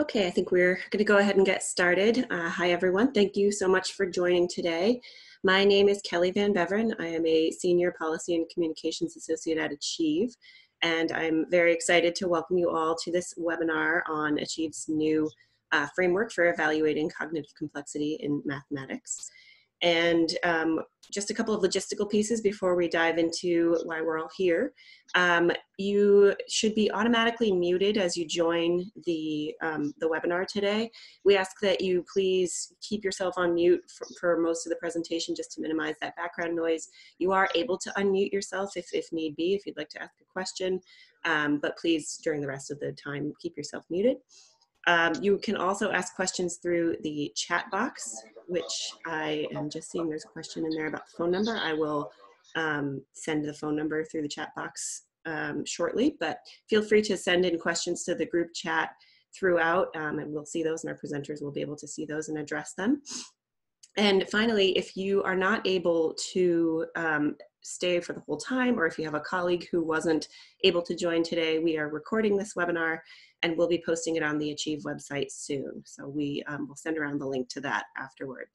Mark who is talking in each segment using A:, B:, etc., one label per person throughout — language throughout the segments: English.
A: Okay, I think we're going to go ahead and get started. Uh, hi, everyone. Thank you so much for joining today. My name is Kelly Van Beveren. I am a Senior Policy and Communications Associate at Achieve, and I'm very excited to welcome you all to this webinar on Achieve's new uh, framework for evaluating cognitive complexity in mathematics. And um, just a couple of logistical pieces before we dive into why we're all here. Um, you should be automatically muted as you join the, um, the webinar today. We ask that you please keep yourself on mute for, for, most of the presentation just to minimize that background noise. You are able to unmute yourself if, if need be, if you'd like to ask a question, um, but please, during the rest of the time, keep yourself muted. Um, you can also ask questions through the chat box, which I am just seeing there's a question in there about the phone number. I will um, send the phone number through the chat box um, shortly, but feel free to send in questions to the group chat throughout um, and we'll see those and our presenters will be able to see those and address them. And finally, if you are not able to um, stay for the whole time, or if you have a colleague who wasn't able to join today, we are recording this webinar and we'll be posting it on the Achieve website soon. So we um, will send around the link to that afterward.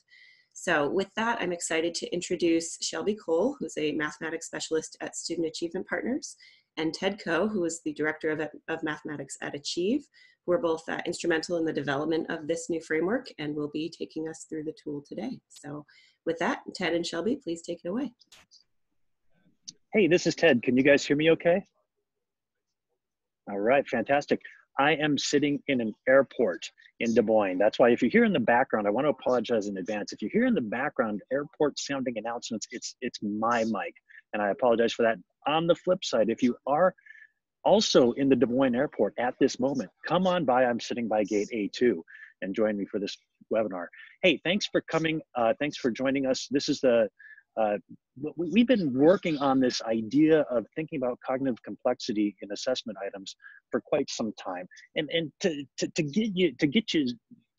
A: So with that, I'm excited to introduce Shelbi Cole, who's a mathematics specialist at Student Achievement Partners, and Ted Coe, who is the director of, of mathematics at Achieve, who are both uh, instrumental in the development of this new framework and will be taking us through the tool today. So with that, Ted and Shelbi, please take it away.
B: Hey, this is Ted. Can you guys hear me okay? All right, fantastic. I am sitting in an airport in Des Moines. That's why if you hear in the background, I want to apologize in advance. If you hear in the background airport sounding announcements, it's it's my mic, and I apologize for that. On the flip side, if you are also in the Des Moines airport at this moment, come on by. I'm sitting by gate A2 and join me for this webinar. Hey, thanks for coming. Uh, thanks for joining us. This is the uh, we've been working on this idea of thinking about cognitive complexity in assessment items for quite some time. And, and to, to, to get you to get you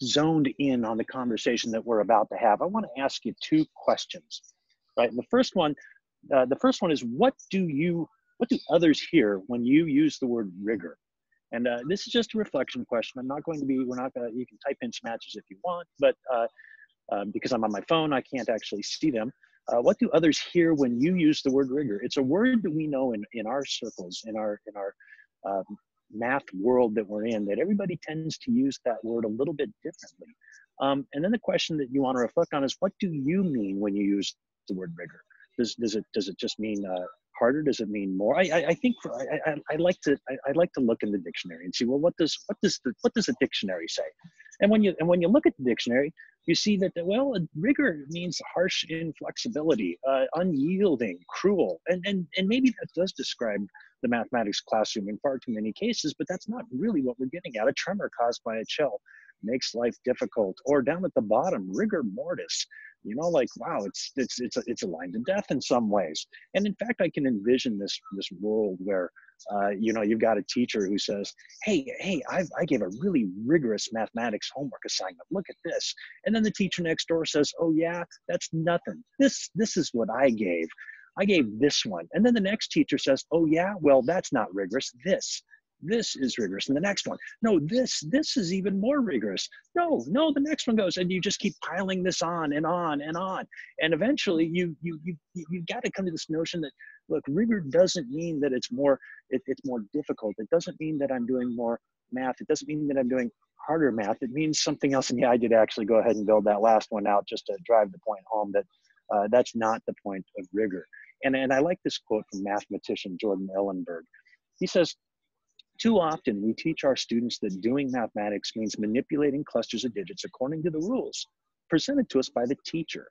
B: zoned in on the conversation that we're about to have, I want to ask you two questions. Right. And the first one, uh, the first one is what do you what do others hear when you use the word rigor? And uh, this is just a reflection question. I'm not going to be, we're not going to, you can type in some answers if you want, but uh, um, because I'm on my phone, I can't actually see them. Uh, what do others hear when you use the word rigor? It's a word that we know in, in our circles, in our in our um, math world that we're in, that everybody tends to use that word a little bit differently. Um, and then the question that you want to reflect on is, what do you mean when you use the word rigor? Does does it does it just mean uh, harder? Does it mean more? I, I, I think for, I, I, I, like to I, I like to look in the dictionary and see well what does what does the, what does a dictionary say? And when you and when you look at the dictionary, you see that well rigor means harsh inflexibility, uh, unyielding, cruel, and and and maybe that does describe the mathematics classroom in far too many cases, but that's not really what we're getting at. A tremor caused by a chill makes life difficult. Or down at the bottom, rigor mortis you know like wow it's it's it's a, it's a line to death in some ways. And in fact i can envision this this world where uh, you know you've got a teacher who says hey hey I've, i gave a really rigorous mathematics homework assignment. Look at this. And then the teacher next door says oh yeah that's nothing. This this is what i gave. I gave this one. And then the next teacher says oh yeah well that's not rigorous. This this is rigorous and the next one. No this this is even more rigorous. No no the next one goes and you just keep piling this on and on and on. And eventually you you you you got to come to this notion that look rigor doesn't mean that it's more it, it's more difficult. It doesn't mean that i'm doing more math. It doesn't mean that i'm doing harder math. It means something else. And yeah i did actually go ahead and build that last one out just to drive the point home that uh, that's not the point of rigor. And and i like this quote from mathematician jordan ellenberg. He says too often, we teach our students that doing mathematics means manipulating clusters of digits according to the rules presented to us by the teacher.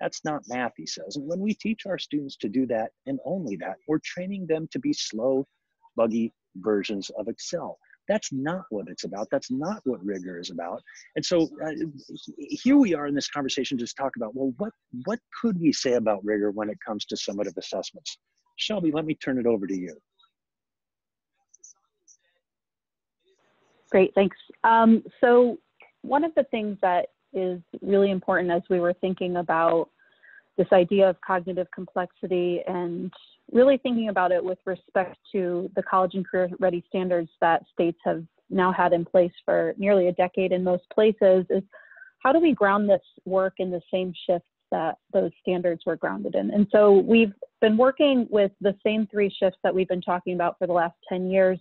B: That's not math, he says. And when we teach our students to do that and only that, we're training them to be slow, buggy versions of Excel. That's not what it's about. That's not what rigor is about. And so uh, here we are in this conversation just talk about, well, what, what could we say about rigor when it comes to summative assessments? Shelbi, let me turn it over to you.
C: Great, thanks. Um, so one of the things that is really important as we were thinking about this idea of cognitive complexity and really thinking about it with respect to the college and career ready standards that states have now had in place for nearly a decade in most places is how do we ground this work in the same shifts that those standards were grounded in? And so we've been working with the same three shifts that we've been talking about for the last 10 years.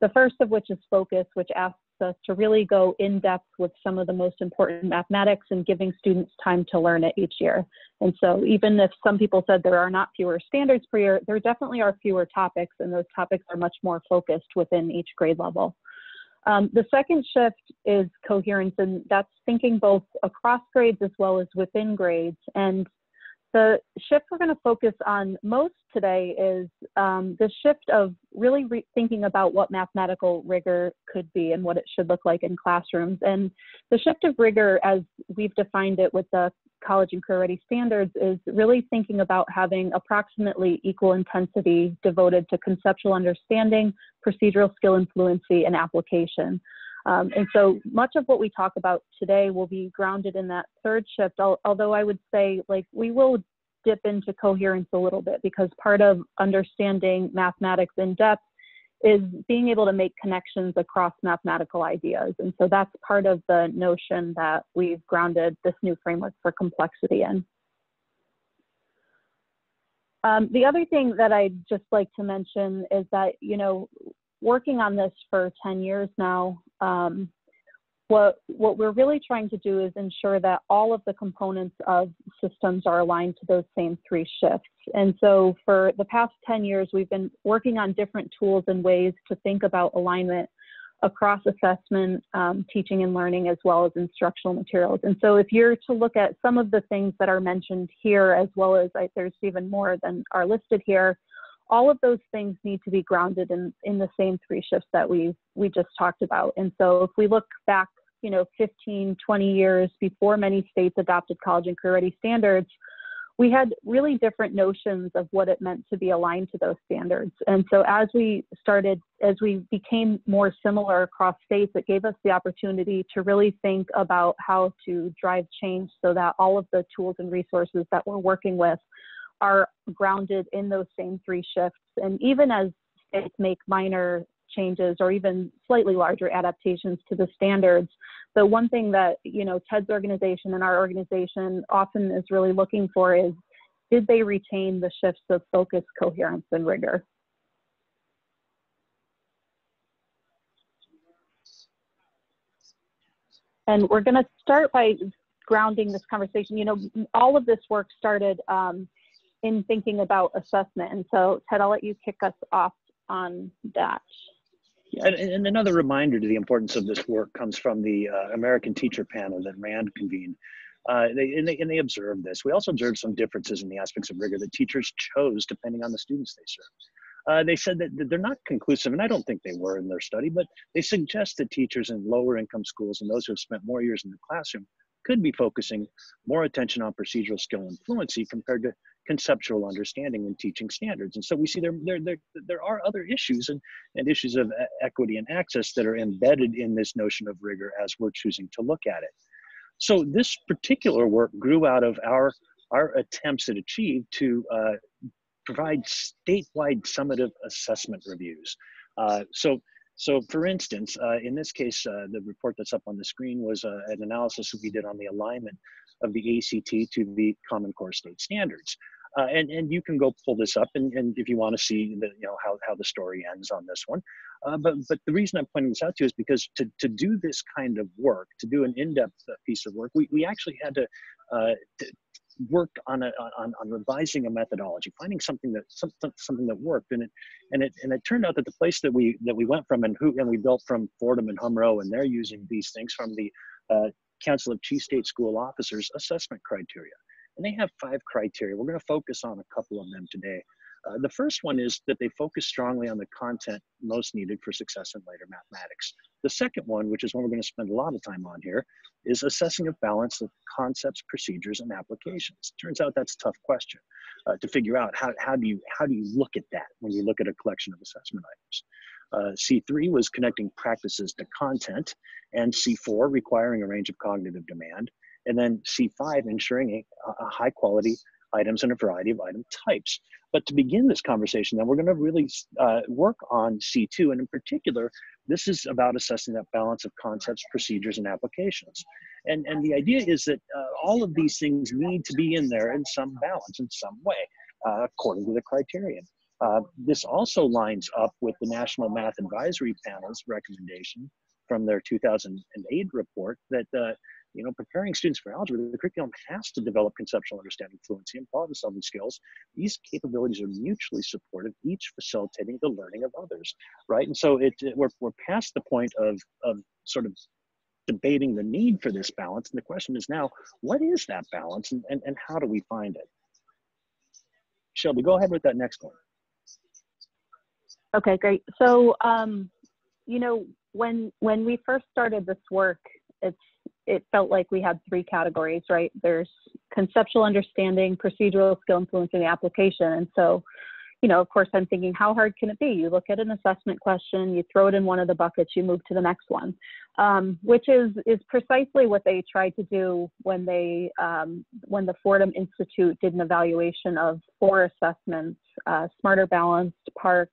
C: The first of which is focus, which asks us to really go in depth with some of the most important mathematics and giving students time to learn it each year. And so even if some people said there are not fewer standards per year, there definitely are fewer topics and those topics are much more focused within each grade level. Um, the second shift is coherence, and that's thinking both across grades as well as within grades. And the shift we're going to focus on most today is um, the shift of really re- thinking about what mathematical rigor could be and what it should look like in classrooms. And the shift of rigor, as we've defined it with the college and career ready standards, is really thinking about having approximately equal intensity devoted to conceptual understanding, procedural skill and fluency, and application. Um, and so much of what we talk about today will be grounded in that third shift, although I would say like we will dip into coherence a little bit because part of understanding mathematics in depth is being able to make connections across mathematical ideas. And so that's part of the notion that we've grounded this new framework for complexity in. Um, the other thing that I'd just like to mention is that, you know, working on this for 10 years now, um, what, what we're really trying to do is ensure that all of the components of systems are aligned to those same three shifts. And so for the past 10 years, we've been working on different tools and ways to think about alignment across assessment, um, teaching and learning, as well as instructional materials. And so if you're to look at some of the things that are mentioned here, as well as I, there's even more than are listed here, all of those things need to be grounded in, in the same three shifts that we we just talked about. And so if we look back, you know, 15, 20 years before many states adopted college and career ready standards, we had really different notions of what it meant to be aligned to those standards. And so as we started, as we became more similar across states, it gave us the opportunity to really think about how to drive change so that all of the tools and resources that we're working with are grounded in those same three shifts. And even as states make minor changes or even slightly larger adaptations to the standards, the one thing that you know Ted's organization and our organization often is really looking for is did they retain the shifts of focus, coherence, and rigor? And we're going to start by grounding this conversation. You know, all of this work started um, in thinking about assessment. And so, Ted, I'll let you kick us off on that.
B: Yeah, and, and another reminder to the importance of this work comes from the uh, American Teacher Panel that RAND convened. Uh, they, and, they, and they observed this. We also observed some differences in the aspects of rigor that teachers chose depending on the students they serve. Uh, they said that they're not conclusive, and I don't think they were in their study, but they suggest that teachers in lower income schools and those who have spent more years in the classroom could be focusing more attention on procedural skill and fluency compared to conceptual understanding and teaching standards. And so we see there, there, there, there are other issues and, and issues of equity and access that are embedded in this notion of rigor as we're choosing to look at it. So this particular work grew out of our, our attempts at Achieve to uh, provide statewide summative assessment reviews. Uh, so so for instance, uh, in this case, uh, the report that's up on the screen was uh, an analysis that we did on the alignment of the ACT to the Common Core State Standards. Uh, and, and you can go pull this up and, and if you want to see the, you know, how, how the story ends on this one. Uh, but, but the reason I'm pointing this out to you is because to, to do this kind of work, to do an in-depth uh, piece of work, we, we actually had to, to worked on, a, on, on revising a methodology, finding something that something, something that worked, and it and it and it turned out that the place that we that we went from and who and we built from Fordham and HumRRO, and they're using these things from the uh, Council of Chief State School Officers assessment criteria, and they have five criteria. We're going to focus on a couple of them today. Uh, the first one is that they focus strongly on the content most needed for success in later mathematics. The second one, which is one we're going to spend a lot of time on here, is assessing a balance of concepts, procedures, and applications. Turns out that's a tough question uh, to figure out. How, how, do you, how do you look at that when you look at a collection of assessment items? Uh, C3 was connecting practices to content, and C4 requiring a range of cognitive demand, and then C5 ensuring a, a high quality items and a variety of item types. But to begin this conversation, then we're going to really uh, work on C2, and in particular, This is about assessing that balance of concepts, procedures, and applications. And, and the idea is that uh, all of these things need to be in there in some balance, in some way, uh, according to the criterion. Uh, this also lines up with the National Math Advisory Panel's recommendation from their 2008 report that uh, you know, preparing students for algebra, the curriculum has to develop conceptual understanding, fluency, and problem solving skills. These capabilities are mutually supportive, each facilitating the learning of others, right? And so it, it, we're, we're past the point of, of sort of debating the need for this balance. And the question is now, what is that balance and, and, and how do we find it? Shelbi, go ahead with that next one.
C: Okay, great. So, um, you know, when when we first started this work, it's it felt like we had three categories, right? There's conceptual understanding, procedural skill, influencing the application. And so, you know, of course, I'm thinking, how hard can it be? You look at an assessment question, you throw it in one of the buckets, you move to the next one, um, which is is precisely what they tried to do when they um, when the Fordham Institute did an evaluation of four assessments: uh, Smarter Balanced, PARCC,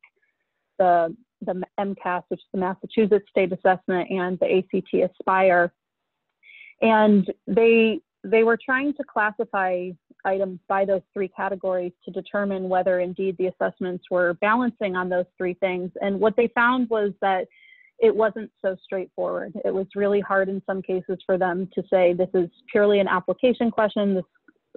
C: the the MCAS, which is the Massachusetts State Assessment, and the ACT Aspire and they they were trying to classify items by those three categories to determine whether indeed the assessments were balancing on those three things. And what they found was that it wasn't so straightforward. It was really hard in some cases for them to say this is purely an application question, this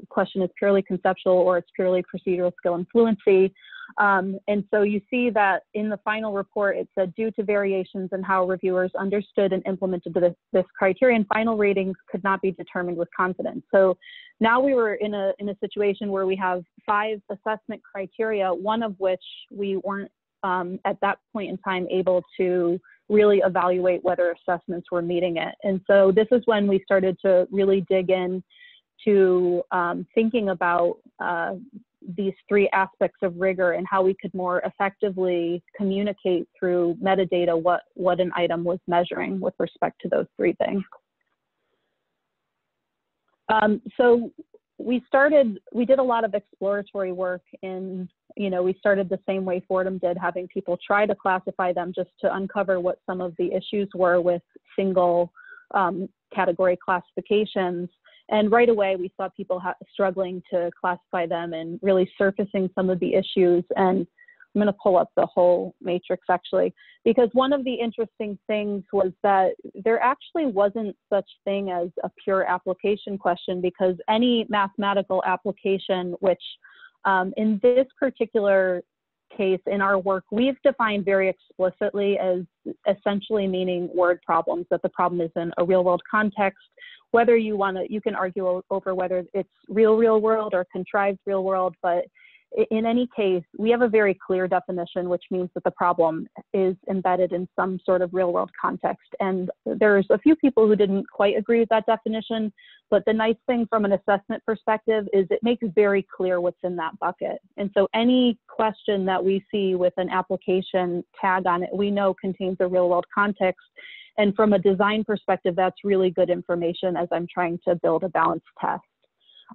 C: question is purely conceptual, or it's purely procedural skill and fluency. Um, and so you see that in the final report, it said due to variations in how reviewers understood and implemented this, this criterion, final ratings could not be determined with confidence. So now we were in a, in a situation where we have five assessment criteria, one of which we weren't um, at that point in time able to really evaluate whether assessments were meeting it. And so this is when we started to really dig in to um, thinking about uh, these three aspects of rigor and how we could more effectively communicate through metadata what, what an item was measuring with respect to those three things. Um, so we started, we did a lot of exploratory work in, you know, we started the same way Fordham did, having people try to classify them just to uncover what some of the issues were with single um, category classifications. And right away, we saw people struggling to classify them and really surfacing some of the issues. And I'm going to pull up the whole matrix actually, because one of the interesting things was that there actually wasn't such thing as a pure application question because any mathematical application, which um, in this particular case in our work, we've defined very explicitly as essentially meaning word problems, that the problem is in a real world context. Whether you want to, you can argue over whether it's real, real world or contrived real world, but in any case, we have a very clear definition, which means that the problem is embedded in some sort of real world context. And there's a few people who didn't quite agree with that definition, but the nice thing from an assessment perspective is it makes very clear what's in that bucket. And so any question that we see with an application tag on it, we know contains a real world context. And from a design perspective, that's really good information as I'm trying to build a balanced test.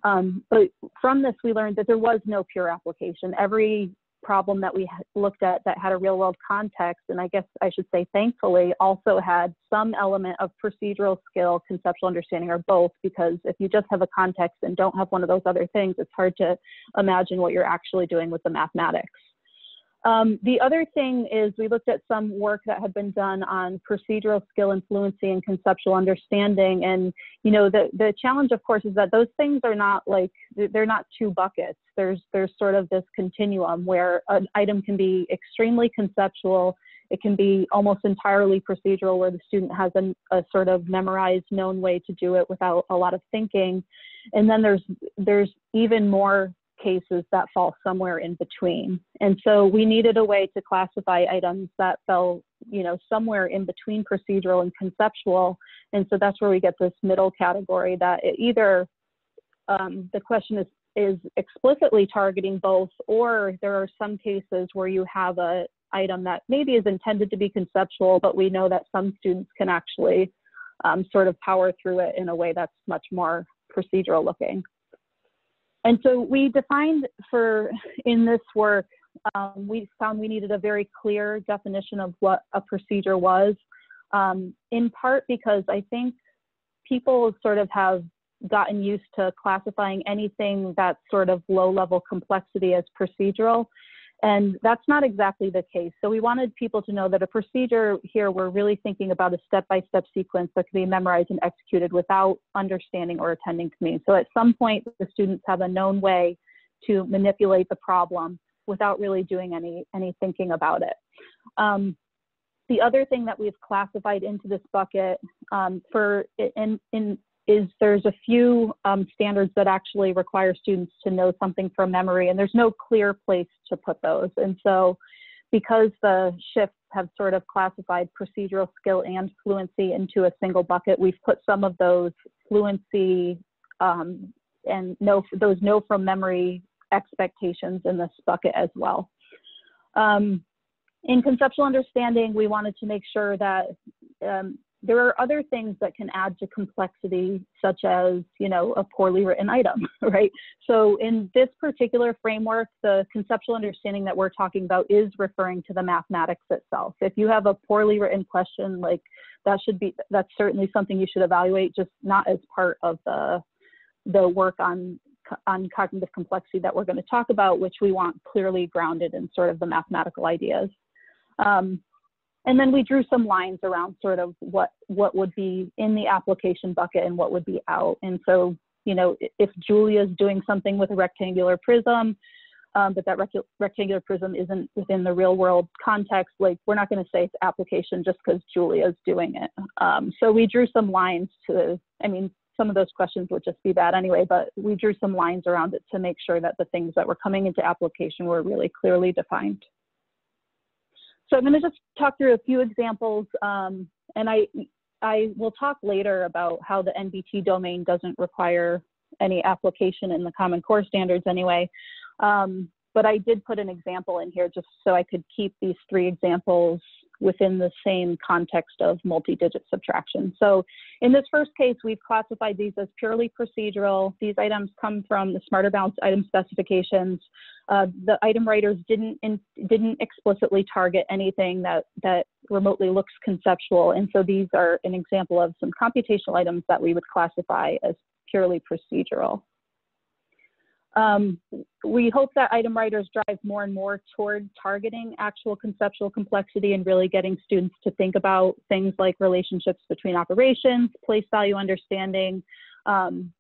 C: Um, but from this, we learned that there was no pure application. Every problem that we looked at that had a real world context, and I guess I should say thankfully, also had some element of procedural skill, conceptual understanding, or both, because if you just have a context and don't have one of those other things, it's hard to imagine what you're actually doing with the mathematics. Um, the other thing is we looked at some work that had been done on procedural skill and fluency and conceptual understanding. And, you know, the, the challenge, of course, is that those things are not like, they're not two buckets. There's, there's sort of this continuum where an item can be extremely conceptual. It can be almost entirely procedural where the student has a, a sort of memorized known way to do it without a lot of thinking. And then there's, there's even more cases that fall somewhere in between. And so we needed a way to classify items that fell, you know, somewhere in between procedural and conceptual. And so that's where we get this middle category that either um, the question is is explicitly targeting both, or there are some cases where you have a item that maybe is intended to be conceptual, but we know that some students can actually um, sort of power through it in a way that's much more procedural looking. And so we defined for in this work um, we found we needed a very clear definition of what a procedure was, um, in part because I think people sort of have gotten used to classifying anything that's sort of low level complexity as procedural. And that's not exactly the case. So we wanted people to know that a procedure here, we're really thinking about a step-by-step sequence that can be memorized and executed without understanding or attending to me. So at some point, the students have a known way to manipulate the problem without really doing any, any thinking about it. Um, the other thing that we've classified into this bucket um, for in, in is there's a few um, standards that actually require students to know something from memory, and there's no clear place to put those. And so, because the shifts have sort of classified procedural skill and fluency into a single bucket, we've put some of those fluency um, and know those know from memory expectations in this bucket as well. Um, in conceptual understanding, we wanted to make sure that um, there are other things that can add to complexity, such as, you know, a poorly written item, right? So in this particular framework, the conceptual understanding that we're talking about is referring to the mathematics itself. If you have a poorly written question, like that should be, that's certainly something you should evaluate, just not as part of the, the work on on cognitive complexity that we're going to talk about, which we want clearly grounded in sort of the mathematical ideas. Um, and then we drew some lines around sort of what, what would be in the application bucket and what would be out. And so, you know, if Julia's doing something with a rectangular prism, um, but that rec rectangular prism isn't within the real world context, like we're not going to say it's application just because Julia's doing it. Um, so we drew some lines to, I mean, some of those questions would just be bad anyway, but we drew some lines around it to make sure that the things that were coming into application were really clearly defined. So I'm going to just talk through a few examples, um, and I, I will talk later about how the NBT domain doesn't require any application in the Common Core standards anyway. Um, but I did put an example in here just so I could keep these three examples within the same context of multi-digit subtraction. So in this first case, we've classified these as purely procedural. These items come from the Smarter Balanced item specifications. Uh, the item writers didn't in, didn't explicitly target anything that, that remotely looks conceptual. And so these are an example of some computational items that we would classify as purely procedural. Um, we hope that item writers drive more and more toward targeting actual conceptual complexity and really getting students to think about things like relationships between operations, place value understanding, um,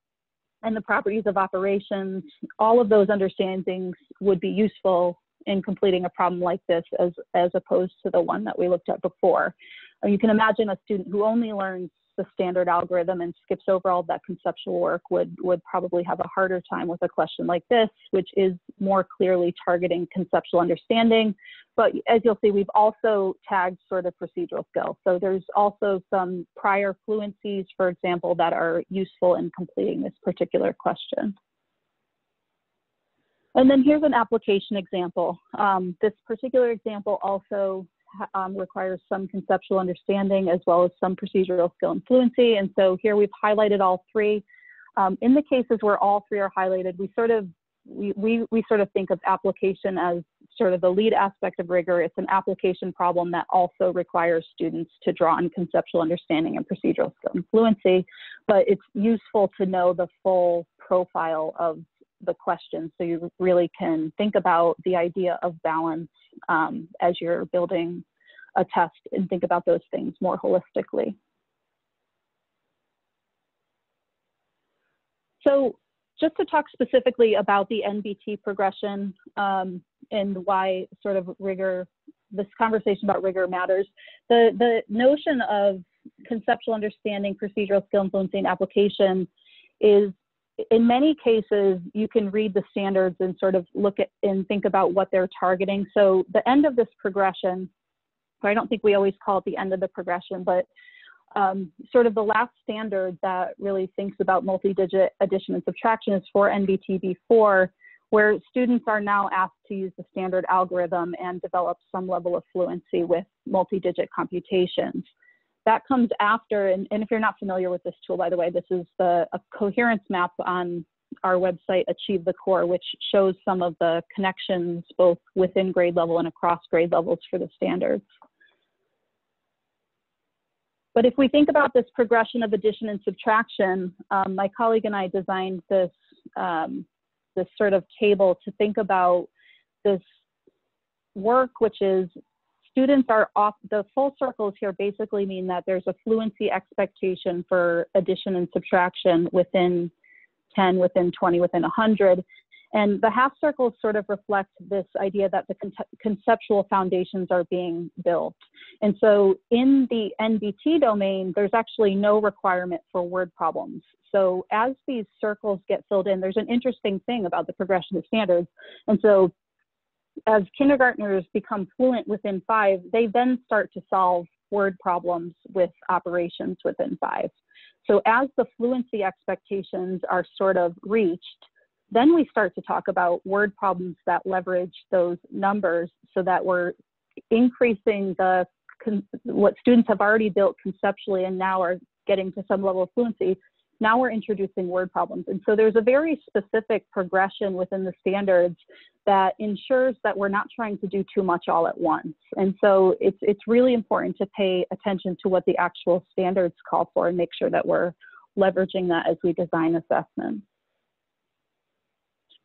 C: and the properties of operations. All of those understandings would be useful in completing a problem like this as, as opposed to the one that we looked at before. You can imagine a student who only learns the standard algorithm and skips over all that conceptual work would, would probably have a harder time with a question like this, which is more clearly targeting conceptual understanding. But as you'll see, we've also tagged sort of procedural skills. So there's also some prior fluencies, for example, that are useful in completing this particular question. And then here's an application example. Um, this particular example also um, requires some conceptual understanding as well as some procedural skill and fluency. And so here we've highlighted all three. Um, in the cases where all three are highlighted, we sort of we, we, we sort of think of application as sort of the lead aspect of rigor. It's an application problem that also requires students to draw on conceptual understanding and procedural skill and fluency, but it's useful to know the full profile of the questions so you really can think about the idea of balance um, as you're building a test and think about those things more holistically. So just to talk specifically about the NBT progression um, and why sort of rigor, this conversation about rigor matters. The, the notion of conceptual understanding, procedural skill, and application is in many cases, you can read the standards and sort of look at and think about what they're targeting. So the end of this progression, I don't think we always call it the end of the progression, but um, sort of the last standard that really thinks about multi-digit addition and subtraction is for NBTB4, where students are now asked to use the standard algorithm and develop some level of fluency with multi-digit computations that comes after, and, and if you're not familiar with this tool, by the way, this is the a coherence map on our website, Achieve the Core, which shows some of the connections both within grade level and across grade levels for the standards. But if we think about this progression of addition and subtraction, um, my colleague and I designed this, um, this sort of table to think about this work, which is students are off, the full circles here basically mean that there's a fluency expectation for addition and subtraction within 10, within 20, within 100. And the half circles sort of reflect this idea that the con conceptual foundations are being built. And so in the NBT domain, there's actually no requirement for word problems. So as these circles get filled in, there's an interesting thing about the progression of standards. And so as kindergartners become fluent within five, they then start to solve word problems with operations within five. So as the fluency expectations are sort of reached, then we start to talk about word problems that leverage those numbers so that we're increasing the what students have already built conceptually and now are getting to some level of fluency. Now we're introducing word problems. And so there's a very specific progression within the standards that ensures that we're not trying to do too much all at once. And so it's, it's really important to pay attention to what the actual standards call for and make sure that we're leveraging that as we design assessments.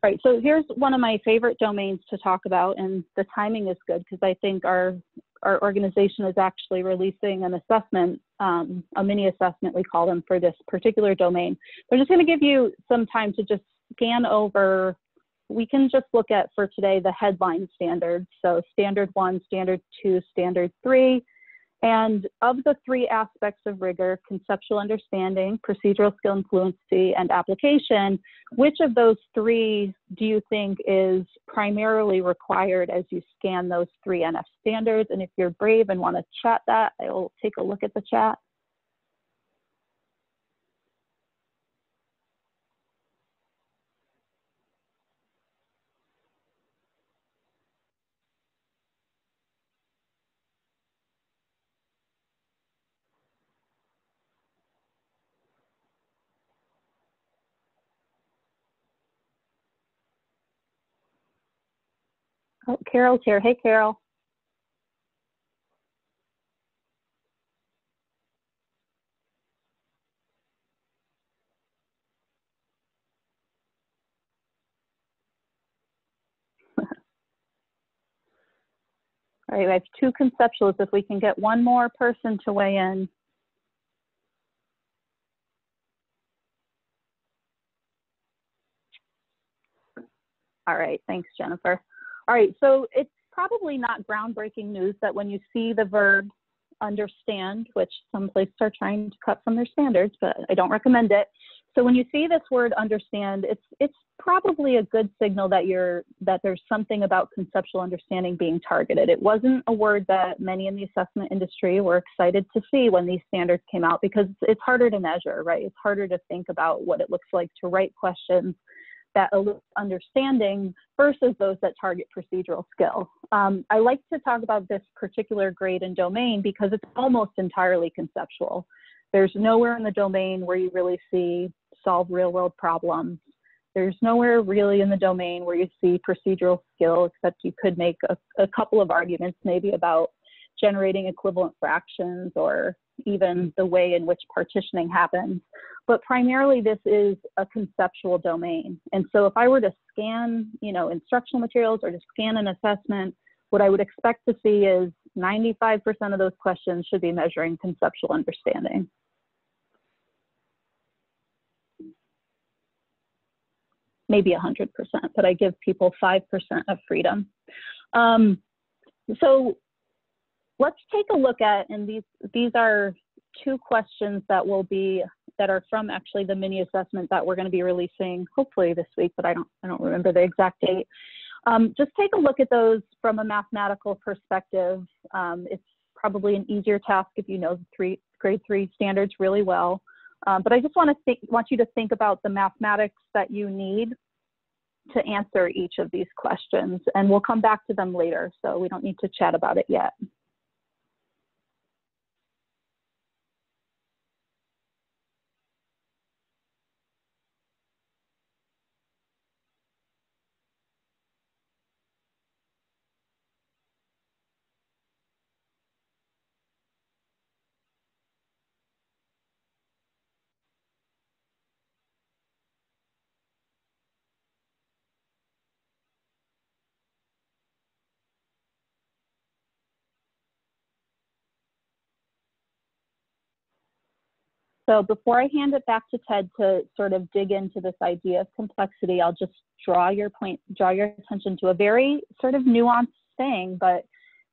C: Right, so here's one of my favorite domains to talk about, and the timing is good because I think our our organization is actually releasing an assessment, um, a mini assessment we call them for this particular domain. I'm just going to give you some time to just scan over. We can just look at for today the headline standards. So standard one, standard two, standard three, and of the three aspects of rigor, conceptual understanding, procedural skill and fluency, and application, which of those three do you think is primarily required as you scan those three NF standards? And if you're brave and want to chat that, I will take a look at the chat. Oh, Carol's here. Hey, Carol. All right, I have two conceptuals. If we can get one more person to weigh in. All right, thanks, Jennifer. All right, so it's probably not groundbreaking news that when you see the verb understand, which some places are trying to cut from their standards, but I don't recommend it. So when you see this word understand, it's it's probably a good signal that you're that there's something about conceptual understanding being targeted. It wasn't a word that many in the assessment industry were excited to see when these standards came out because it's harder to measure, right? It's harder to think about what it looks like to write questions that elicit understanding versus those that target procedural skill. Um, I like to talk about this particular grade and domain because it's almost entirely conceptual. There's nowhere in the domain where you really see solve real world problems. There's nowhere really in the domain where you see procedural skill, except you could make a, a couple of arguments maybe about generating equivalent fractions or even the way in which partitioning happens. But primarily this is a conceptual domain. And so if I were to scan, you know, instructional materials or to scan an assessment, what I would expect to see is 95% of those questions should be measuring conceptual understanding. Maybe 100%, but I give people 5% of freedom. Um, so let's take a look at, and these, these are two questions that will be, that are from actually the mini assessment that we're gonna be releasing hopefully this week, but I don't, I don't remember the exact date. Um, just take a look at those from a mathematical perspective. Um, it's probably an easier task if you know the three, grade three standards really well. Um, but I just want to think, want you to think about the mathematics that you need to answer each of these questions, and we'll come back to them later, so we don't need to chat about it yet. So before I hand it back to Ted to sort of dig into this idea of complexity, I'll just draw your point, draw your attention to a very sort of nuanced thing, but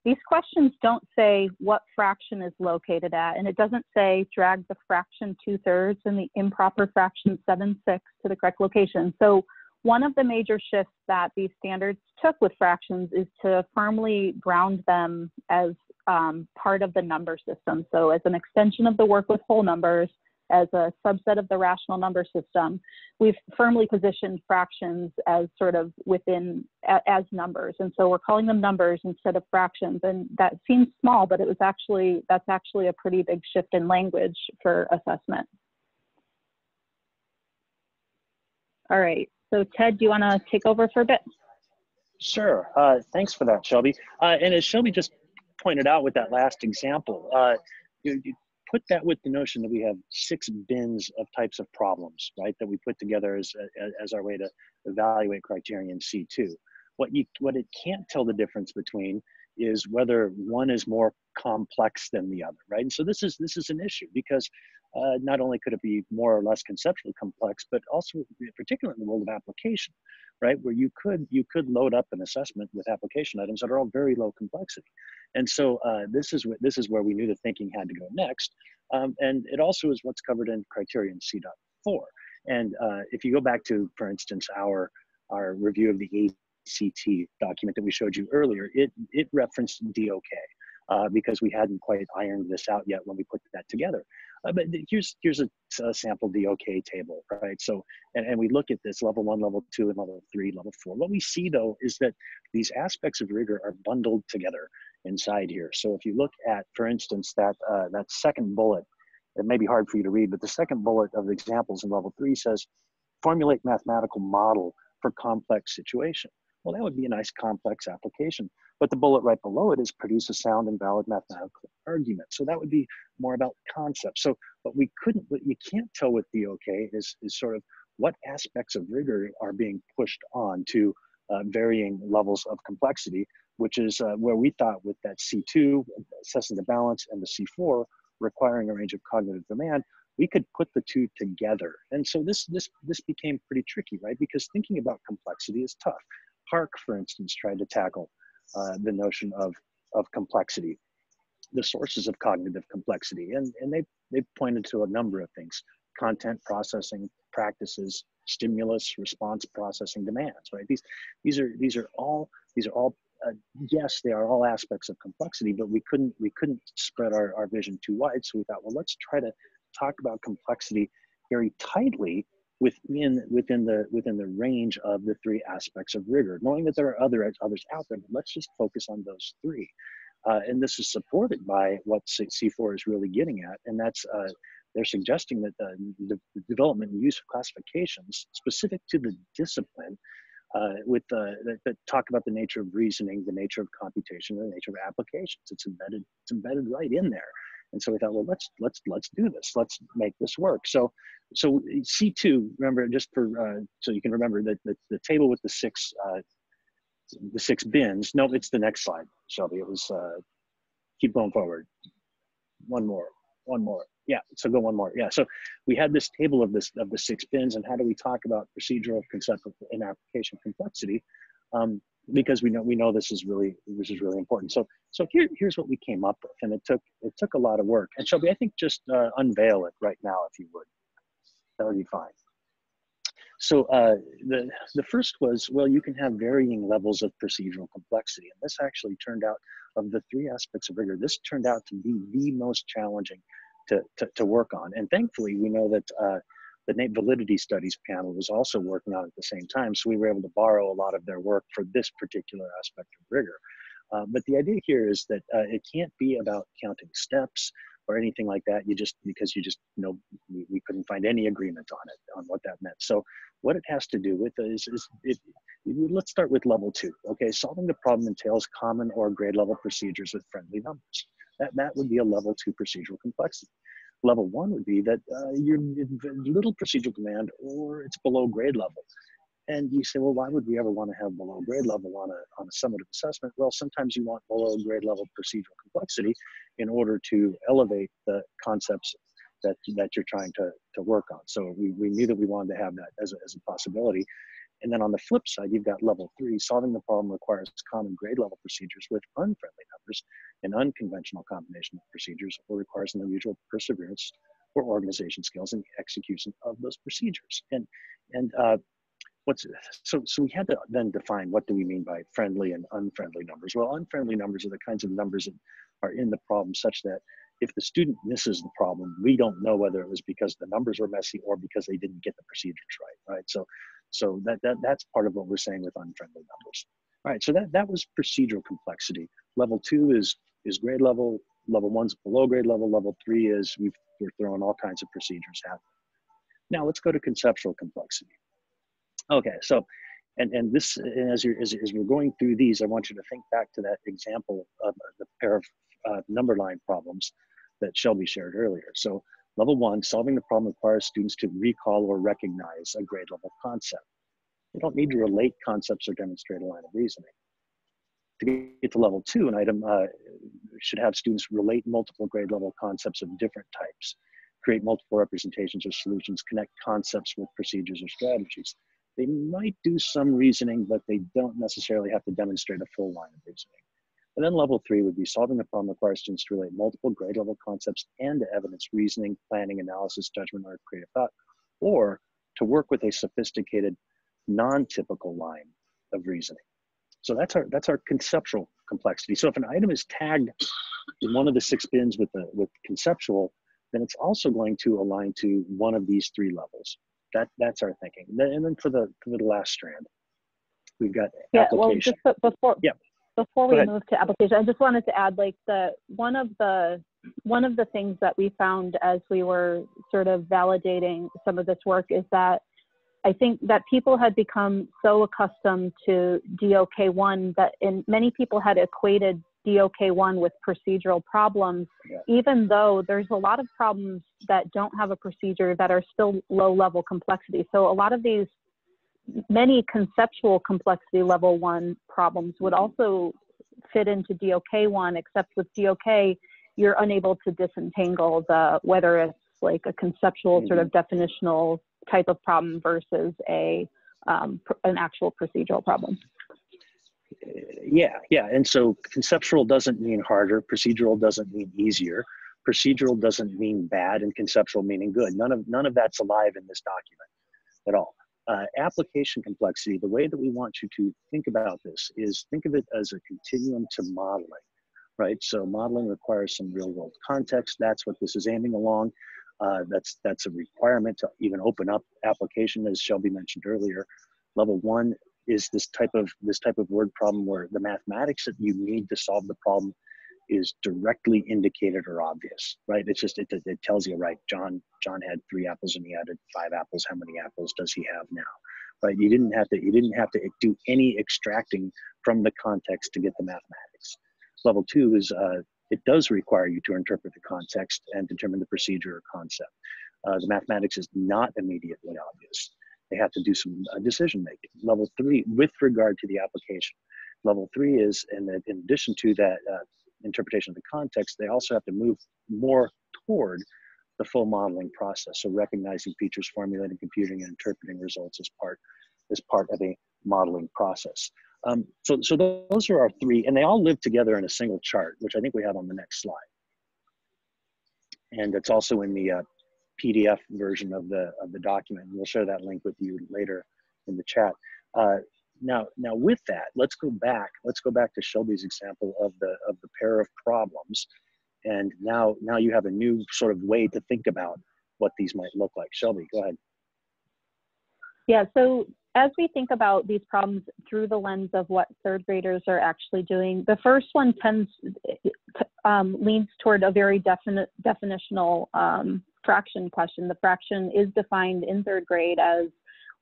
C: these questions don't say what fraction is located at, and it doesn't say drag the fraction two thirds and the improper fraction seven six to the correct location. So one of the major shifts that these standards took with fractions is to firmly ground them as um, part of the number system. So as an extension of the work with whole numbers, as a subset of the rational number system, we've firmly positioned fractions as sort of within as numbers. And so we're calling them numbers instead of fractions. And that seems small, but it was actually, that's actually a pretty big shift in language for assessment. All right, so Ted, do you wanna take over for a bit?
B: Sure, uh, thanks for that, Shelbi. Uh, and as Shelbi just pointed out with that last example, uh, you, you, put that with the notion that we have six bins of types of problems, right, that we put together as, as our way to evaluate criterion C2. What, you, what it can't tell the difference between is whether one is more complex than the other, right? And so this is, this is an issue because uh, not only could it be more or less conceptually complex, but also particularly in the world of application, right? Where you could you could load up an assessment with application items that are all very low complexity, and so uh, this is this is where we knew the thinking had to go next, um, and it also is what's covered in criterion C.4. And uh, if you go back to, for instance, our our review of the ACT document that we showed you earlier, it it referenced DOK. Uh, because we hadn't quite ironed this out yet when we put that together. Uh, but here's here's a, a, sample DOK table, right? So, and, and we look at this level one, level two, and level three, level four. What we see though is that these aspects of rigor are bundled together inside here. So if you look at, for instance, that uh, that second bullet, it may be hard for you to read, but the second bullet of the examples in level three says, formulate mathematical model for complex situation. Well, that would be a nice complex application. But the bullet right below it is produce a sound and valid mathematical argument. So that would be more about concepts. So what we couldn't, what you can't tell with DOK is, is sort of what aspects of rigor are being pushed on to uh, varying levels of complexity, which is uh, where we thought with that C2, assessing the balance, and the C4, requiring a range of cognitive demand, we could put the two together. And so this, this, this became pretty tricky, right? Because thinking about complexity is tough. PARCC, for instance, tried to tackle uh, the notion of, of complexity, the sources of cognitive complexity. And, and they, they pointed to a number of things, content processing practices, stimulus, response processing demands, right? These, these are, these are all, these are all, uh, yes, they are all aspects of complexity, but we couldn't, we couldn't spread our, our vision too wide. So we thought, well, let's try to talk about complexity very tightly within within the within the range of the three aspects of rigor, knowing that there are other others out there, but let's just focus on those three. Uh, and this is supported by what C4 is really getting at, and that's uh, they're suggesting that the, the, development and use of classifications specific to the discipline uh, with uh, that, that, talk about the nature of reasoning, the nature of computation, and the nature of applications. It's embedded, it's embedded right in there. And so we thought, well, let's let's let's do this. Let's make this work. So so C2, remember just for uh, so you can remember that the, the table with the six uh, the six bins. No, it's the next slide, Shelbi. It was uh, keep going forward. One more, one more. Yeah, so go one more. Yeah, so we had this table of this of the six bins, and how do we talk about procedural, conceptual, and application complexity? Um, because we know we know this is really this is really important. So so here here's what we came up with, and it took it took a lot of work. And Shelbi, I think just uh, unveil it right now if you would. That would be fine. So uh, the the first was well, you can have varying levels of procedural complexity, and this actually turned out of the three aspects of rigor. This turned out to be the most challenging to to, to work on, and thankfully we know that. Uh, the NAEP Validity Studies panel was also working on at the same time. So we were able to borrow a lot of their work for this particular aspect of rigor. Uh, but the idea here is that uh, it can't be about counting steps or anything like that. You just, because you just, you know, we, we couldn't find any agreement on it, on what that meant. So what it has to do with is, is it, let's start with level two. Okay, solving the problem entails common or grade level procedures with friendly numbers. That, that would be a level two procedural complexity. Level one would be that uh, you're little procedural demand or it's below grade level. And you say, well, why would we ever want to have below grade level on a, on a summative assessment? Well, sometimes you want below grade level procedural complexity in order to elevate the concepts that, that you're trying to, to work on. So we, we knew that we wanted to have that as a, as a possibility. And then on the flip side, you've got level three. Solving the problem requires common grade level procedures with unfriendly numbers and unconventional combination of procedures or requires an unusual perseverance or organization skills in the execution of those procedures. And, and uh, what's, so, so we had to then define what do we mean by friendly and unfriendly numbers? Well, unfriendly numbers are the kinds of numbers that are in the problem such that if the student misses the problem, we don't know whether it was because the numbers were messy or because they didn't get the procedures right, right? So so that, that that's part of what we're saying with unfriendly numbers. All right, so that, that was procedural complexity. Level two is, is grade level, level one's below grade level, level three is we've, we're throwing all kinds of procedures at them. Now let's go to conceptual complexity. Okay, so, and, and this, and as, you're, as, as we're going through these, I want you to think back to that example of the pair of uh, number line problems that Shelbi shared earlier. So Level one, solving the problem requires students to recall or recognize a grade level concept. They don't need to relate concepts or demonstrate a line of reasoning. To get to level two, an item uh, should have students relate multiple grade level concepts of different types, create multiple representations or solutions, connect concepts with procedures or strategies. They might do some reasoning, but they don't necessarily have to demonstrate a full line of reasoning. And then level three would be solving the problem requires students to relate multiple grade level concepts and evidence, reasoning, planning, analysis, judgment, or creative thought, or to work with a sophisticated, non-typical line of reasoning. So that's our that's our conceptual complexity. So if an item is tagged in one of the six bins with the with conceptual, then it's also going to align to one of these three levels. That that's our thinking. And then for the for the last strand, we've got
C: yeah. Application. Well, just before
B: yeah
C: before we move to application, I just wanted to add like the one of the one of the things that we found as we were sort of validating some of this work is that I think that people had become so accustomed to DOK1 that in many people had equated DOK1 with procedural problems, yeah. even though there's a lot of problems that don't have a procedure that are still low level complexity. So a lot of these many conceptual complexity level one problems would also fit into DOK1, except with DOK, you're unable to disentangle the whether it's like a conceptual sort of mm-hmm. definitional type of problem versus a um, an actual procedural problem.
B: Yeah, yeah, and so conceptual doesn't mean harder. Procedural doesn't mean easier. Procedural doesn't mean bad, and conceptual meaning good. None of none of that's alive in this document at all uh, application complexity, the way that we want you to think about this is think of it as a continuum to modeling, right? So modeling requires some real world context. That's what this is aiming along. Uh, that's that's a requirement to even open up application, as Shelbi mentioned earlier. Level one is this type of this type of word problem where the mathematics that you need to solve the problem is directly indicated or obvious, right? It's just it, it tells you, right? John John had three apples and he added five apples. How many apples does he have now? Right? You didn't have to you didn't have to do any extracting from the context to get the mathematics. Level two is uh, it does require you to interpret the context and determine the procedure or concept. Uh, the mathematics is not immediately obvious. They have to do some uh, decision making. Level three, with regard to the application, level three is, and in addition to that, uh, interpretation of the context, they also have to move more toward the full modeling process. So recognizing features, formulating, computing, and interpreting results as part as part of a modeling process. Um, so, so those are our three, and they all live together in a single chart, which I think we have on the next slide. And it's also in the uh, PDF version of the of the document. We'll share that link with you later in the chat. Uh, now, now with that, let's go back. Let's go back to Shelbi's example of the of the pair of problems, and now now you have a new sort of way to think about what these might look like. Shelbi, go ahead.
C: Yeah. So as we think about these problems through the lens of what third graders are actually doing, the first one tends um, leans toward a very definite definitional um, fraction question. The fraction is defined in third grade as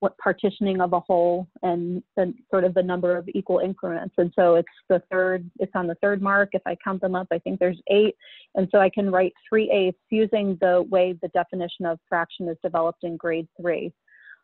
C: what partitioning of a whole and sort of the number of equal increments. And so it's the third, it's on the third mark. If I count them up, I think there's eight. And so I can write three eighths using the way the definition of fraction is developed in grade three.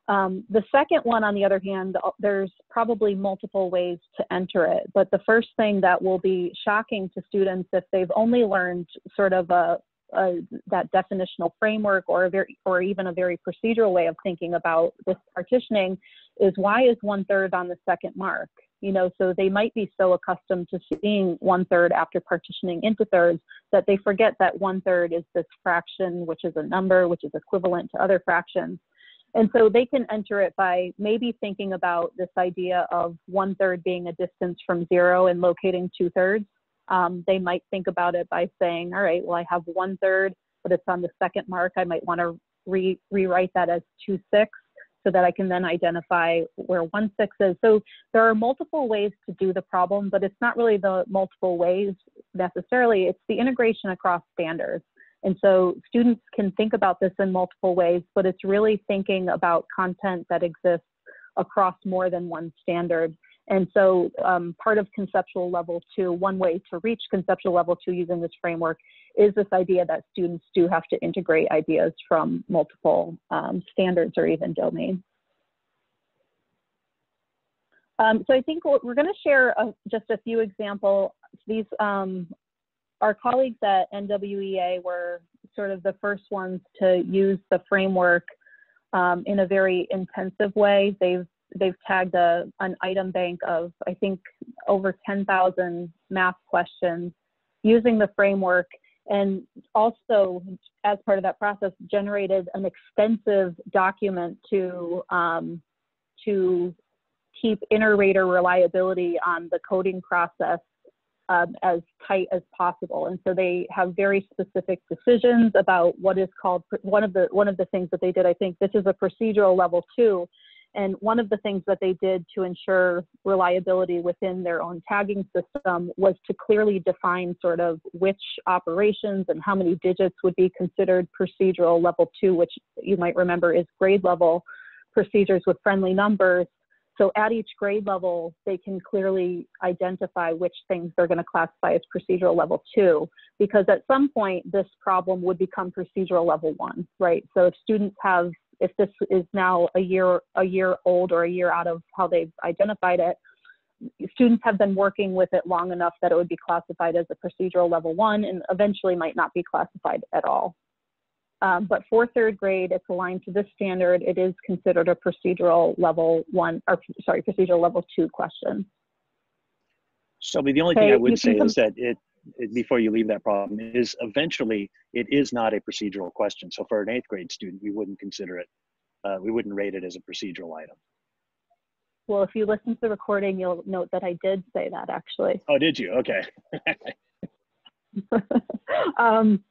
C: Um, the second one, on the other hand, uh, there's probably multiple ways to enter it. But the first thing that will be shocking to students if they've only learned sort of a that definitional framework or a very, or even a very procedural way of thinking about this partitioning is why is one third on the second mark? You know, so they might be so accustomed to seeing one third after partitioning into thirds that they forget that one third is this fraction, which is a number, which is equivalent to other fractions. And so they can enter it by maybe thinking about this idea of one third being a distance from zero and locating two thirds. Um, they might think about it by saying, all right, well, I have one third, but it's on the second mark. I might want to re rewrite that as two six so that I can then identify where one six is. So there are multiple ways to do the problem, but it's not really the multiple ways necessarily. It's the integration across standards. And so students can think about this in multiple ways, but it's really thinking about content that exists across more than one standard. And so um, part of conceptual level two, one way to reach conceptual level two using this framework is this idea that students do have to integrate ideas from multiple um, standards or even domains. Um, so I think we're going to share a, just a few examples. These um, our colleagues at NWEA were sort of the first ones to use the framework um, in a very intensive way. They've they've tagged a, an item bank of I think over 10,000 math questions using the framework, and also as part of that process generated an extensive document to um, to keep inter-rater reliability on the coding process um, as tight as possible. And so they have very specific decisions about what is called one of the one of the things that they did. I think this is a procedural level two, and one of the things that they did to ensure reliability within their own tagging system was to clearly define sort of which operations and how many digits would be considered procedural level two, which you might remember is grade level procedures with friendly numbers so at each grade level, they can clearly identify which things they're going to classify as procedural level two, because at some point this problem would become procedural level one, right? So if students have, if this is now a year, a year old or a year out of how they've identified it, students have been working with it long enough that it would be classified as a procedural level one and eventually might not be classified at all. Um, but for third grade, it's aligned to this standard. It is considered a procedural level one, or sorry, procedural level two question.
B: So the only thing I would say is that it, before you leave that problem, is eventually it is not a procedural question. So for an eighth grade student, we wouldn't consider it, uh, we wouldn't rate it as a procedural item.
C: Well, if you listen to the recording, you'll note that I did say that actually.
B: Oh, did you? Okay.
C: um,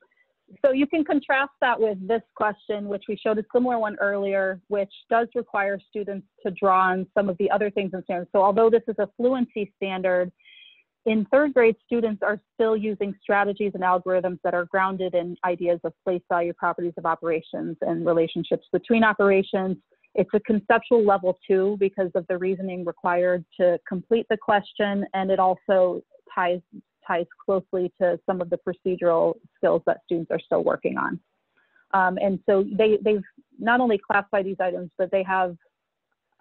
C: so you can contrast that with this question, which we showed a similar one earlier, which does require students to draw on some of the other things in standards. So although this is a fluency standard, in third grade, students are still using strategies and algorithms that are grounded in ideas of place value properties of operations and relationships between operations. It's a conceptual level two because of the reasoning required to complete the question, and it also ties ties closely to some of the procedural skills that students are still working on. Um, and so they, they've not only classified these items, but they have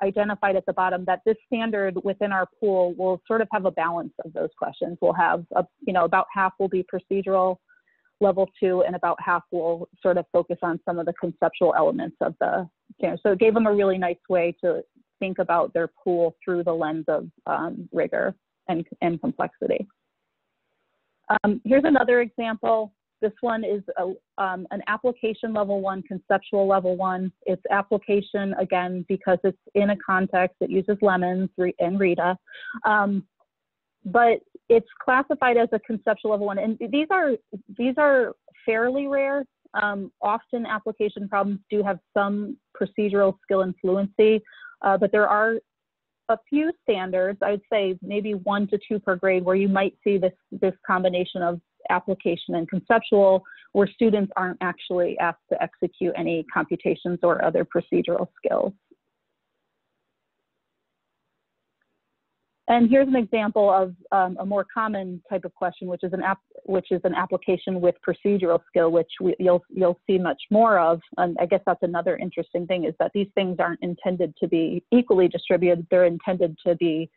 C: identified at the bottom that this standard within our pool will sort of have a balance of those questions. We'll have, a, you know, about half will be procedural level two and about half will sort of focus on some of the conceptual elements of the standard. So it gave them a really nice way to think about their pool through the lens of um, rigor and, and complexity. Um, here's another example. This one is a, um, an application level one, conceptual level one. It's application, again, because it's in a context that uses lemons and Rita. Um, but it's classified as a conceptual level one. And these are, these are fairly rare. Um, often application problems do have some procedural skill and fluency, uh, but there are a few standards, I'd say maybe one to two per grade, where you might see this, this combination of application and conceptual, where students aren't actually asked to execute any computations or other procedural skills. And here's an example of um, a more common type of question, which is an app, which is an application with procedural skill, which we, you'll you'll see much more of. And I guess that's another interesting thing is that these things aren't intended to be equally distributed. They're intended to be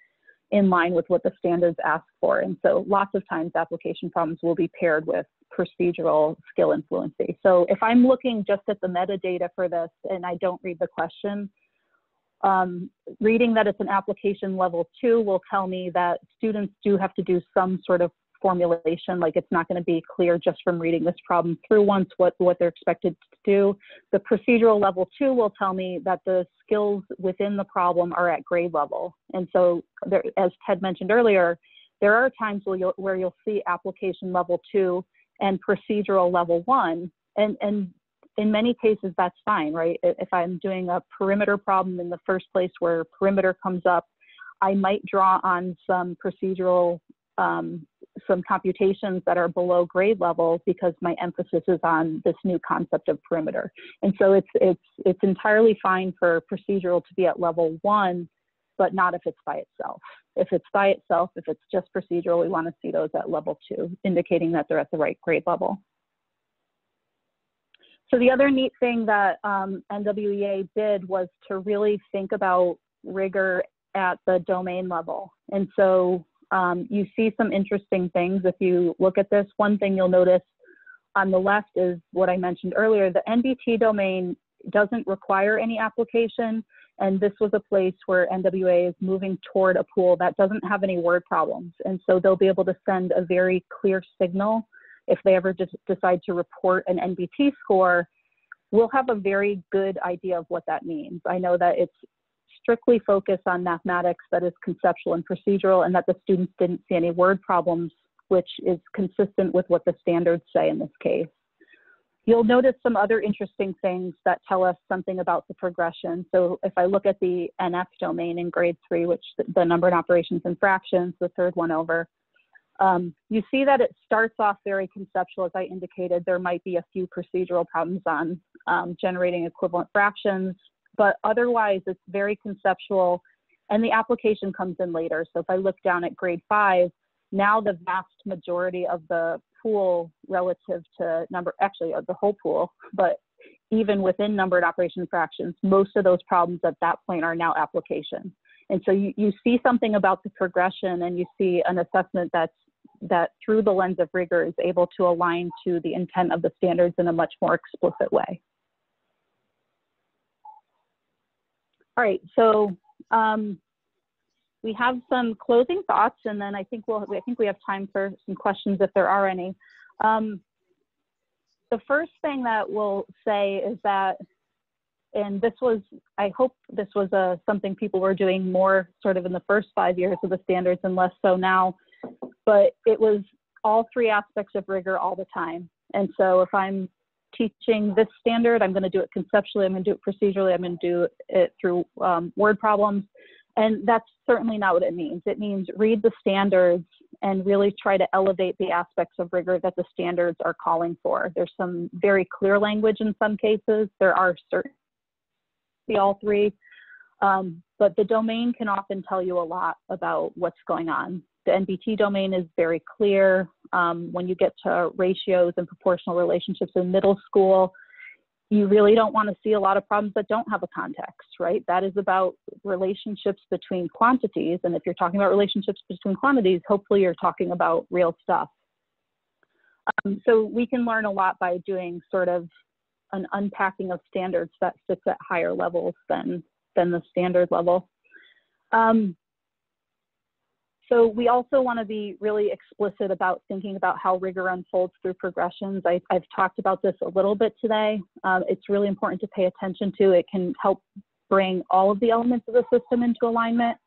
C: in line with what the standards ask for. And so lots of times application problems will be paired with procedural skill fluency. So if I'm looking just at the metadata for this and I don't read the question, um, reading that it's an application level two will tell me that students do have to do some sort of formulation, like it's not going to be clear just from reading this problem through once what, what they're expected to do. The procedural level two will tell me that the skills within the problem are at grade level. And so there, as Ted mentioned earlier, there are times where you'll, where you'll see application level two and procedural level one. And, and in many cases, that's fine, right? If I'm doing a perimeter problem in the first place where perimeter comes up, I might draw on some procedural, um, some computations that are below grade level because my emphasis is on this new concept of perimeter. And so it's, it's, it's entirely fine for procedural to be at level one, but not if it's by itself. If it's by itself, if it's just procedural, we want to see those at level two, indicating that they're at the right grade level. So the other neat thing that um, NWEA did was to really think about rigor at the domain level. And so um, you see some interesting things if you look at this. One thing you'll notice on the left is what I mentioned earlier. The NBT domain doesn't require any application. And this was a place where NWEA is moving toward a pool that doesn't have any word problems. And so they'll be able to send a very clear signal if they ever just decide to report an NBT score, we'll have a very good idea of what that means. I know that it's strictly focus on mathematics that is conceptual and procedural and that the students didn't see any word problems, which is consistent with what the standards say in this case. You'll notice some other interesting things that tell us something about the progression. So if I look at the NF domain in grade three, which the number and operations and fractions, the third one over, um, you see that it starts off very conceptual, as I indicated. There might be a few procedural problems on um, generating equivalent fractions, but otherwise it's very conceptual and the application comes in later. So if I look down at grade five, now the vast majority of the pool relative to number, actually of the whole pool, but even within numbered operation fractions, most of those problems at that point are now application. And so you, you see something about the progression and you see an assessment that's that through the lens of rigor is able to align to the intent of the standards in a much more explicit way. All right, so um, we have some closing thoughts, and then I think we'll I think we have time for some questions if there are any. Um, the first thing that we'll say is that, and this was I hope this was a, uh, something people were doing more sort of in the first five years of the standards and less so now but it was all three aspects of rigor all the time. And so if I'm teaching this standard, I'm going to do it conceptually, I'm going to do it procedurally, I'm going to do it through um, word problems. And that's certainly not what it means. It means read the standards and really try to elevate the aspects of rigor that the standards are calling for. There's some very clear language in some cases. There are certain, all three, um, but the domain can often tell you a lot about what's going on. The NBT domain is very clear. Um, when you get to ratios and proportional relationships in middle school, you really don't want to see a lot of problems that don't have a context, right? That is about relationships between quantities. And if you're talking about relationships between quantities, hopefully you're talking about real stuff. Um, so we can learn a lot by doing sort of an unpacking of standards that sits at higher levels than, than the standard level. Um, so we also want to be really explicit about thinking about how rigor unfolds through progressions. I, have talked about this a little bit today. Um, it's really important to pay attention to. It can help bring all of the elements of the system into alignment.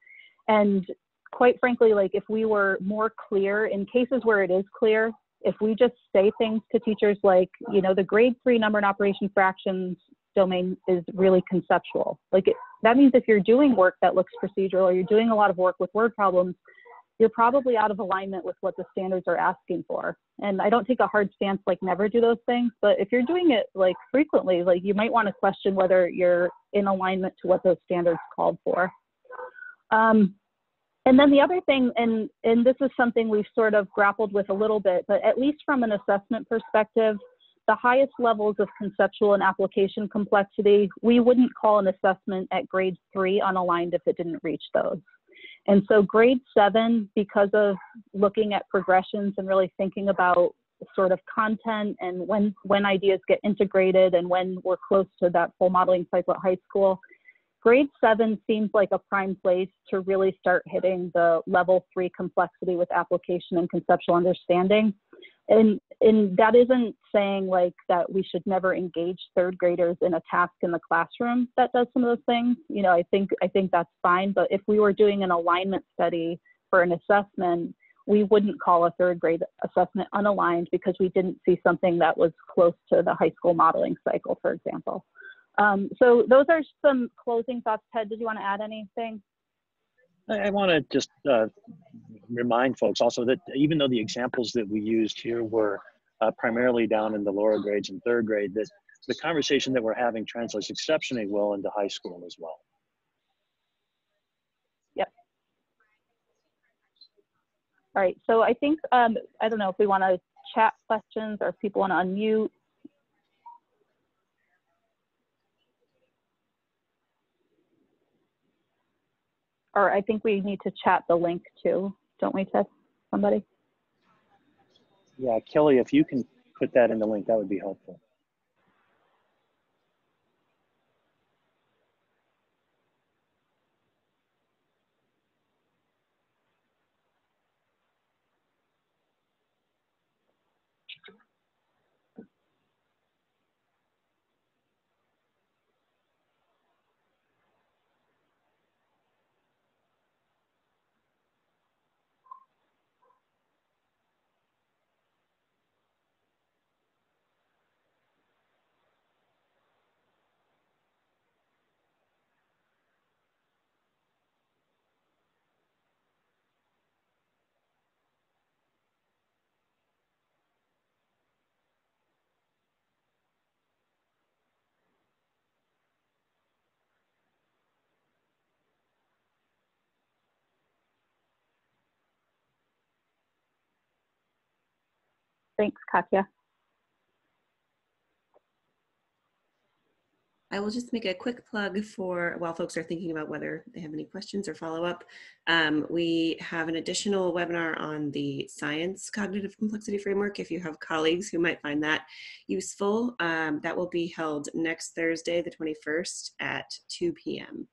C: And quite frankly, like if we were more clear in cases where it is clear, if we just say things to teachers like, you know, the grade three number and operation fractions domain is really conceptual. Like it, that means if you're doing work that looks procedural or you're doing a lot of work with word problems, you're probably out of alignment with what the standards are asking for. And I don't take a hard stance like never do those things, but if you're doing it like frequently, like you might want to question whether you're in alignment to what those standards called for. Um, and then the other thing, and, and this is something we've sort of grappled with a little bit, but at least from an assessment perspective, the highest levels of conceptual and application complexity, we wouldn't call an assessment at grade three unaligned if it didn't reach those. And so grade seven, because of looking at progressions and really thinking about sort of content and when, when ideas get integrated and when we're close to that full modeling cycle at high school, grade seven seems like a prime place to really start hitting the level three complexity with application and conceptual understanding and and that isn't saying like that we should never engage third graders in a task in the classroom that does some of those things. You know i think i think that's fine. But if we were doing an alignment study for an assessment we wouldn't call a third grade assessment unaligned because we didn't see something that was close to the high school modeling cycle for example. Um, so those are some closing thoughts. Ted did you want to add anything?
B: I, want to just uh, remind folks also that even though the examples that we used here were uh, primarily down in the lower grades and third grade, that the conversation that we're having translates exceptionally well into high school as well.
C: Yep. All right, so I think, um, I don't know if we want to chat questions or if people want to unmute. Or I think we need to chat the link too, don't we, test Somebody?
B: Yeah, Kelly, if you can put that in the link, that would be helpful.
C: Thanks, Katya.
A: I will just make a quick plug for while folks are thinking about whether they have any questions or follow up. Um, we have an additional webinar on the science cognitive complexity framework. If you have colleagues who might find that useful, um, that will be held next Thursday, the 21st at 2 p.m.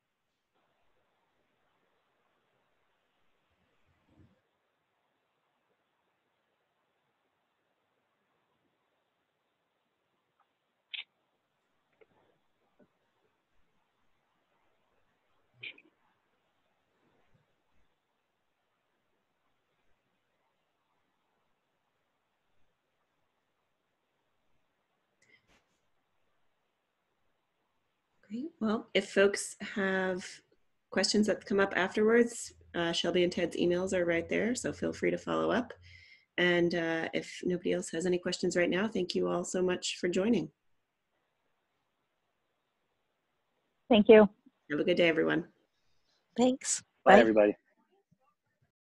A: Great. Well, if folks have questions that come up afterwards, uh, Shelbi and Ted's emails are right there, so feel free to follow up. And uh, if nobody else has any questions right now, thank you all so much for joining.
C: Thank you.
A: Have a good day, everyone.
D: Thanks.
B: Bye,
D: Bye.
B: everybody.